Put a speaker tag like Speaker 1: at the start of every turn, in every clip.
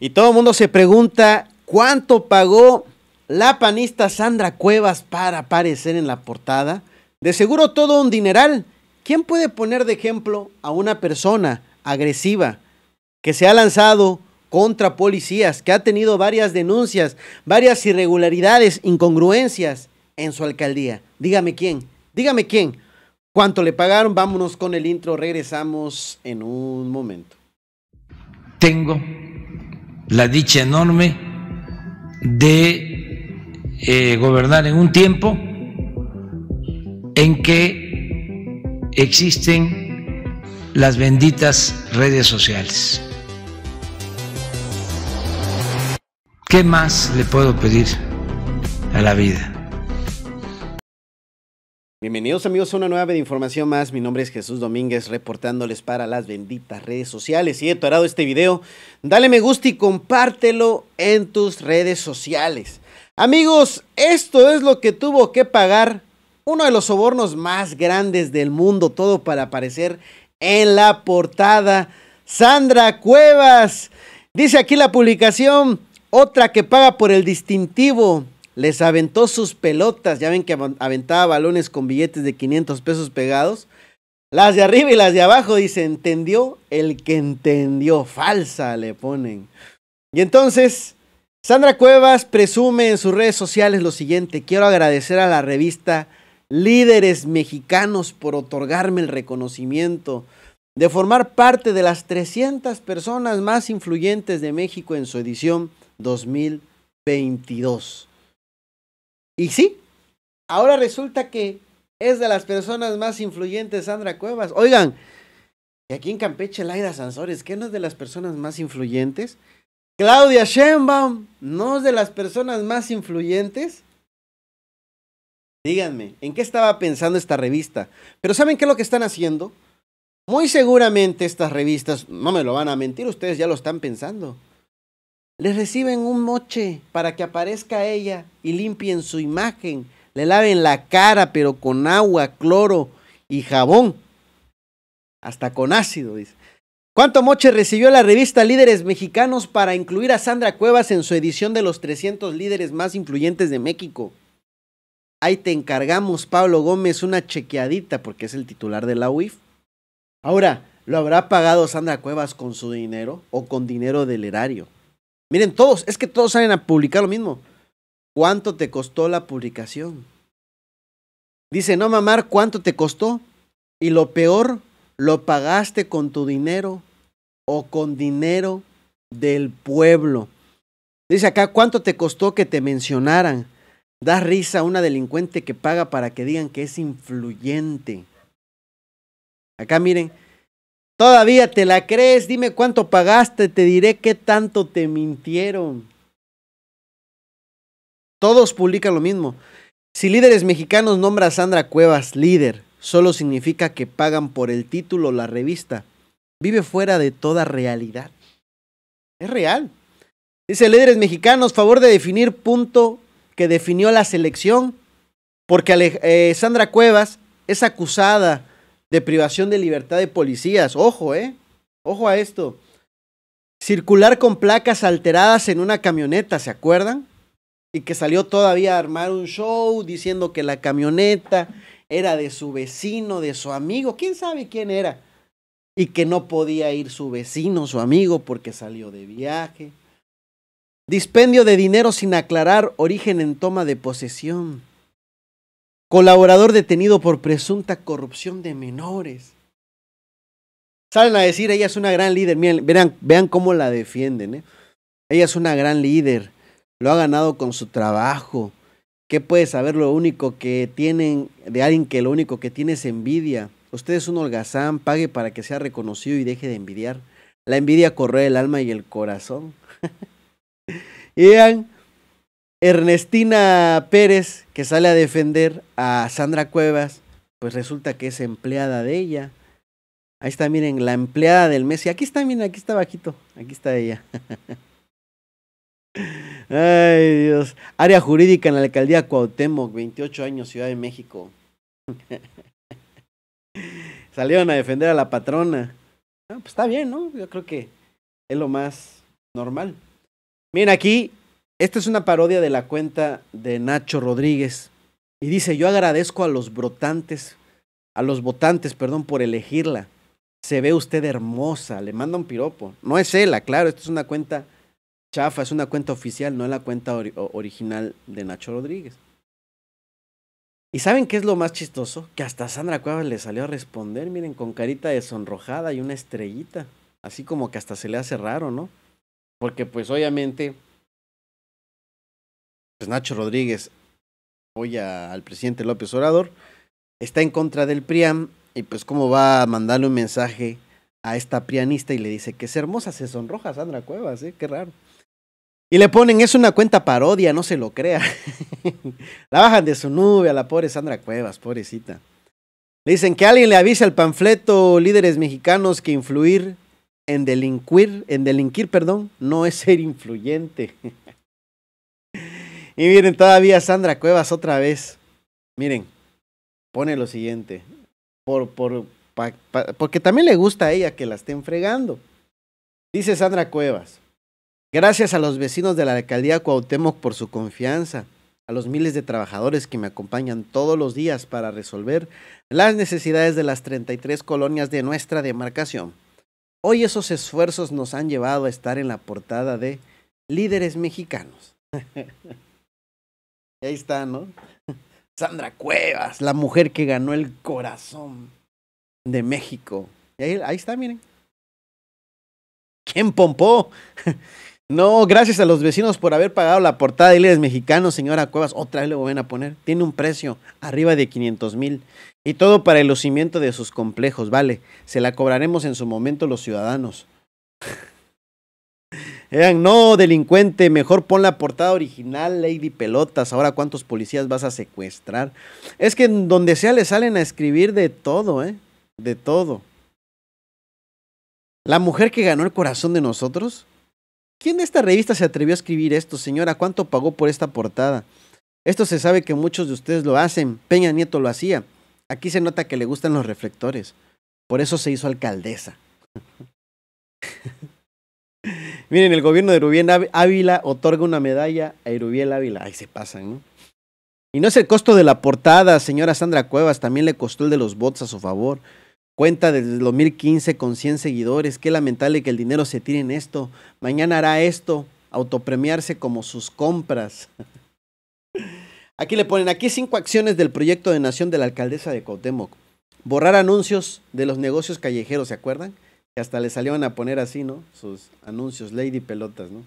Speaker 1: Y todo el mundo se pregunta cuánto pagó la panista Sandra Cuevas para aparecer en la portada. De seguro todo un dineral. ¿Quién puede poner de ejemplo a una persona agresiva que se ha lanzado contra policías, que ha tenido varias denuncias, varias irregularidades, incongruencias en su alcaldía? Dígame quién, dígame quién. ¿Cuánto le pagaron? Vámonos con el intro, regresamos en un momento.
Speaker 2: Tengo la dicha enorme de eh, gobernar en un tiempo en que existen las benditas redes sociales. ¿Qué más le puedo pedir a la vida?
Speaker 1: Bienvenidos amigos a una nueva de información más. Mi nombre es Jesús Domínguez reportándoles para las benditas redes sociales. Si he torado este video, dale me gusta y compártelo en tus redes sociales. Amigos, esto es lo que tuvo que pagar uno de los sobornos más grandes del mundo, todo para aparecer en la portada. Sandra Cuevas. Dice aquí la publicación, otra que paga por el distintivo les aventó sus pelotas, ya ven que aventaba balones con billetes de 500 pesos pegados. Las de arriba y las de abajo, dice, entendió el que entendió, falsa le ponen. Y entonces, Sandra Cuevas presume en sus redes sociales lo siguiente, quiero agradecer a la revista Líderes Mexicanos por otorgarme el reconocimiento de formar parte de las 300 personas más influyentes de México en su edición 2022. Y sí, ahora resulta que es de las personas más influyentes Sandra Cuevas. Oigan, y aquí en Campeche Laida Sansores, ¿qué no es de las personas más influyentes? Claudia Sheinbaum, ¿no es de las personas más influyentes? Díganme, ¿en qué estaba pensando esta revista? Pero ¿saben qué es lo que están haciendo? Muy seguramente estas revistas, no me lo van a mentir, ustedes ya lo están pensando les reciben un moche para que aparezca ella y limpien su imagen, le laven la cara, pero con agua, cloro y jabón, hasta con ácido, dice. ¿Cuánto moche recibió la revista Líderes Mexicanos para incluir a Sandra Cuevas en su edición de los 300 líderes más influyentes de México? Ahí te encargamos, Pablo Gómez, una chequeadita porque es el titular de la UIF. Ahora, ¿lo habrá pagado Sandra Cuevas con su dinero o con dinero del erario? Miren, todos, es que todos salen a publicar lo mismo. ¿Cuánto te costó la publicación? Dice, no mamar, ¿cuánto te costó? Y lo peor, lo pagaste con tu dinero o con dinero del pueblo. Dice acá, ¿cuánto te costó que te mencionaran? Da risa a una delincuente que paga para que digan que es influyente. Acá miren, Todavía te la crees, dime cuánto pagaste, te diré qué tanto te mintieron. Todos publican lo mismo. Si líderes mexicanos nombra a Sandra Cuevas líder, solo significa que pagan por el título la revista. Vive fuera de toda realidad. Es real. Dice líderes mexicanos, favor de definir punto que definió la selección, porque eh, Sandra Cuevas es acusada de privación de libertad de policías. Ojo, ¿eh? Ojo a esto. Circular con placas alteradas en una camioneta, ¿se acuerdan? Y que salió todavía a armar un show diciendo que la camioneta era de su vecino, de su amigo, quién sabe quién era. Y que no podía ir su vecino, su amigo, porque salió de viaje. Dispendio de dinero sin aclarar origen en toma de posesión. Colaborador detenido por presunta corrupción de menores. Salen a decir, ella es una gran líder. Miren, vean, cómo la defienden. ¿eh? Ella es una gran líder. Lo ha ganado con su trabajo. ¿Qué puede saber lo único que tienen de alguien que lo único que tiene es envidia? Usted es un holgazán, pague para que sea reconocido y deje de envidiar. La envidia corre el alma y el corazón. y vean, Ernestina Pérez, que sale a defender a Sandra Cuevas, pues resulta que es empleada de ella. Ahí está, miren, la empleada del mes. Y aquí está, miren, aquí está bajito. Aquí está ella. Ay, Dios. Área jurídica en la alcaldía Cuauhtémoc, 28 años, Ciudad de México. Salieron a defender a la patrona. Ah, pues está bien, ¿no? Yo creo que es lo más normal. Miren aquí, esta es una parodia de la cuenta de Nacho Rodríguez. Y dice, yo agradezco a los brotantes, a los votantes, perdón, por elegirla. Se ve usted hermosa, le manda un piropo. No es ella, claro, esta es una cuenta chafa, es una cuenta oficial, no es la cuenta original de Nacho Rodríguez. ¿Y saben qué es lo más chistoso? Que hasta Sandra Cuevas le salió a responder, miren, con carita de sonrojada y una estrellita. Así como que hasta se le hace raro, ¿no? Porque pues obviamente, Nacho Rodríguez apoya al presidente López Obrador, está en contra del PRIAM y pues cómo va a mandarle un mensaje a esta prianista y le dice que es hermosa, se sonroja Sandra Cuevas, ¿eh? Qué raro. Y le ponen, es una cuenta parodia, no se lo crea. la bajan de su nube a la pobre Sandra Cuevas, pobrecita. Le dicen que alguien le avise al panfleto líderes mexicanos que influir en delinquir, en delinquir, perdón, no es ser influyente. y miren, todavía Sandra Cuevas otra vez. Miren, pone lo siguiente. Por, por, porque también le gusta a ella que la estén fregando. Dice Sandra Cuevas. Gracias a los vecinos de la alcaldía Cuauhtémoc por su confianza, a los miles de trabajadores que me acompañan todos los días para resolver las necesidades de las 33 colonias de nuestra demarcación. Hoy esos esfuerzos nos han llevado a estar en la portada de Líderes Mexicanos. y ahí está, ¿no? Sandra Cuevas, la mujer que ganó el corazón de México. Y ahí, ahí está, miren. ¿Quién pompó? No, gracias a los vecinos por haber pagado la portada de Líderes Mexicanos, señora Cuevas. Otra vez le voy a poner. Tiene un precio arriba de 500 mil. Y todo para el lucimiento de sus complejos, vale. Se la cobraremos en su momento los ciudadanos. Eran, no, delincuente, mejor pon la portada original, Lady Pelotas. Ahora, ¿cuántos policías vas a secuestrar? Es que en donde sea le salen a escribir de todo, ¿eh? De todo. La mujer que ganó el corazón de nosotros ¿Quién de esta revista se atrevió a escribir esto, señora? ¿Cuánto pagó por esta portada? Esto se sabe que muchos de ustedes lo hacen. Peña Nieto lo hacía. Aquí se nota que le gustan los reflectores. Por eso se hizo alcaldesa. Miren, el gobierno de Rubiel Ávila otorga una medalla a Rubiel Ávila. Ahí se pasan, ¿no? Y no es el costo de la portada, señora Sandra Cuevas, también le costó el de los votos a su favor. Cuenta desde 2015 con 100 seguidores. Qué lamentable que el dinero se tire en esto. Mañana hará esto, autopremiarse como sus compras. Aquí le ponen, aquí cinco acciones del proyecto de nación de la alcaldesa de Cuauhtémoc. Borrar anuncios de los negocios callejeros, ¿se acuerdan? Hasta le salieron a poner así, ¿no? Sus anuncios, Lady Pelotas, ¿no?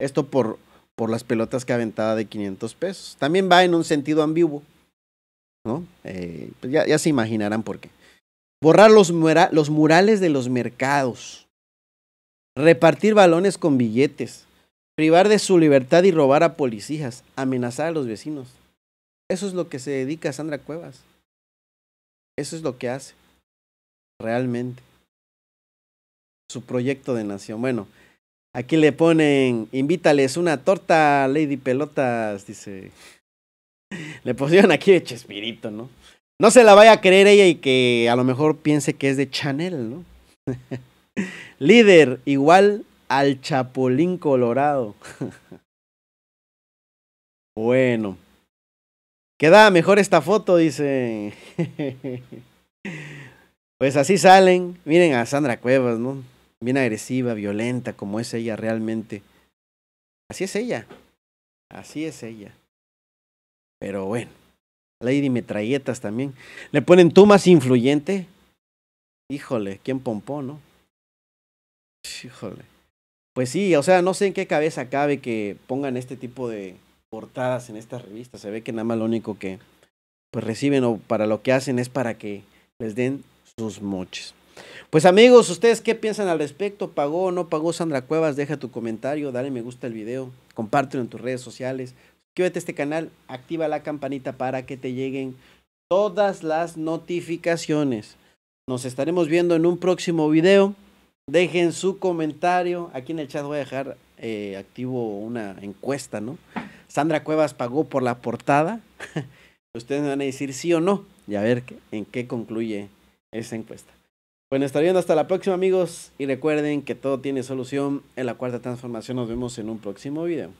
Speaker 1: Esto por, por las pelotas que aventaba de 500 pesos. También va en un sentido ambiguo, ¿no? Eh, pues ya, ya se imaginarán por qué. Borrar los, los murales de los mercados. Repartir balones con billetes. Privar de su libertad y robar a policías. Amenazar a los vecinos. Eso es lo que se dedica a Sandra Cuevas. Eso es lo que hace. Realmente. Su proyecto de nación. Bueno, aquí le ponen, invítales una torta, Lady Pelotas, dice. Le pusieron aquí de Chespirito, ¿no? no se la vaya a creer ella y que a lo mejor piense que es de Chanel, ¿no? Líder igual al Chapulín Colorado. bueno. Queda mejor esta foto, dice. pues así salen. Miren a Sandra Cuevas, ¿no? Bien agresiva, violenta, como es ella realmente. Así es ella. Así es ella. Pero bueno. Lady Metralletas también. Le ponen tú más influyente. Híjole, ¿quién pompó, no? Híjole. Pues sí, o sea, no sé en qué cabeza cabe que pongan este tipo de portadas en estas revistas. Se ve que nada más lo único que pues reciben o para lo que hacen es para que les den sus moches. Pues amigos, ¿ustedes qué piensan al respecto? ¿Pagó o no pagó Sandra Cuevas? Deja tu comentario, dale me gusta al video, compártelo en tus redes sociales. Suscríbete a este canal, activa la campanita para que te lleguen todas las notificaciones. Nos estaremos viendo en un próximo video. Dejen su comentario. Aquí en el chat voy a dejar eh, activo una encuesta, ¿no? Sandra Cuevas pagó por la portada. Ustedes me van a decir sí o no y a ver en qué concluye esa encuesta. Bueno, estar viendo hasta la próxima amigos y recuerden que todo tiene solución en la cuarta transformación. Nos vemos en un próximo video.